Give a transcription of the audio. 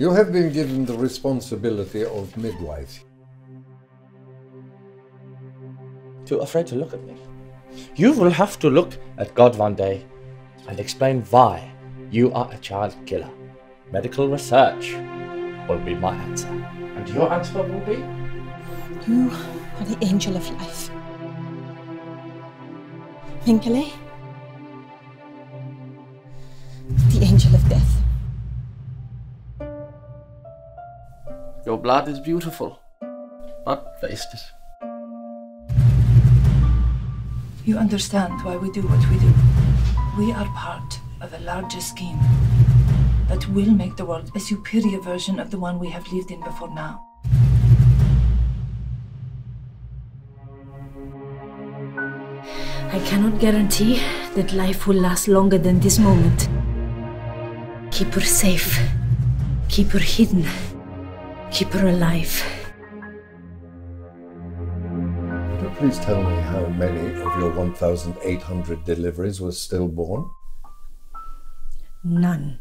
You have been given the responsibility of midwife. Too afraid to look at me. You will have to look at God one day and explain why you are a child killer. Medical research will be my answer. And your answer will be? You are the angel of life. Mengele? The angel of death. Your blood is beautiful, but wasted. You understand why we do what we do. We are part of a larger scheme that will make the world a superior version of the one we have lived in before now. I cannot guarantee that life will last longer than this moment. Keep her safe. Keep her hidden. Keep her alive. Could you please tell me how many of your 1,800 deliveries were stillborn? None.